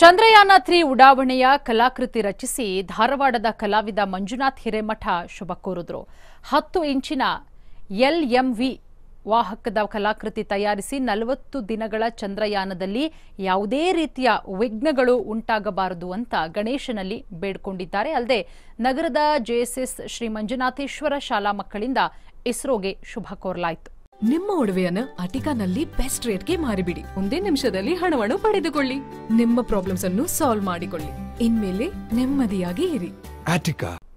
Chandrayaan three ಉಡಾವಣೆಯ ಕಲಾಕೃತಿ ರಚಿಸಿ ಧಾರವಾಡದ ಕಲಾವಿದ ಮಂಜುನಾಥ್ ಹಿರೇಮಠ ಶುಭ ಕೋರಿದ್ರು. ಹತ್ತು ಇಂಚಿನ ಎಲ್ಎಂವಿ ವಾಹಕದ ಕಲಾಕೃತಿ ತಯಾರಿಸಿ ನಲವತ್ತು ದಿನಗಳ ಚಂದ್ರಯಾನದಲ್ಲಿ ಯಾವುದೇ ರೀತಿಯ ವಿಘ್ನಗಳು ಉಂಟಾಗಬಾರದು ಅಂತ ಗಣೇಶನಲ್ಲಿ ಬೇಡ್ಕೊಂಡಿದ್ದಾರೆ. ಅಲ್ಲದೆ ನಗರದ ಜೆಎಸ್ಎಸ್ ಶ್ರೀ ಮಂಜುನಾಥೇಶ್ವರ ಶಾಲಾ ಮಕ್ಕಳಿಂದ ಇಸ್ರೋಗೆ ಶುಭ ಕೋರಲಾಯಿತು. ನಿಮ್ಮ ಒಡವೆಯನ್ನ ಅಟಿಕಾನಲ್ಲಿ ಬೆಸ್ಟ್ ರೇಟ್ಗೆ ಮಾರಿಬಿಡಿ. ಒಂದೇ ನಿಮಿಷದಲ್ಲಿ ಹಣವನ್ನು ಪಡೆದುಕೊಳ್ಳಿ. ನಿಮ್ಮ ಪ್ರಾಬ್ಲಮ್ಸ್ ಅನ್ನು ಸಾಲ್ವ್ ಮಾಡಿಕೊಳ್ಳಿ. ಇನ್ಮೇಲೆ ನೆಮ್ಮದಿಯಾಗಿ ಇರಿ. Attica.